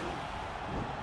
うん?